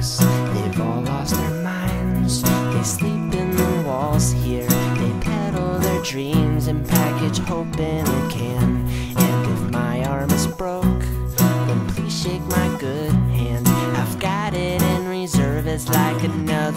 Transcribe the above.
they've all lost their minds. They sleep in the walls here. They peddle their dreams and package hope in a can. And if my arm is broke, then please shake my good hand. I've got it in reserve. It's like another.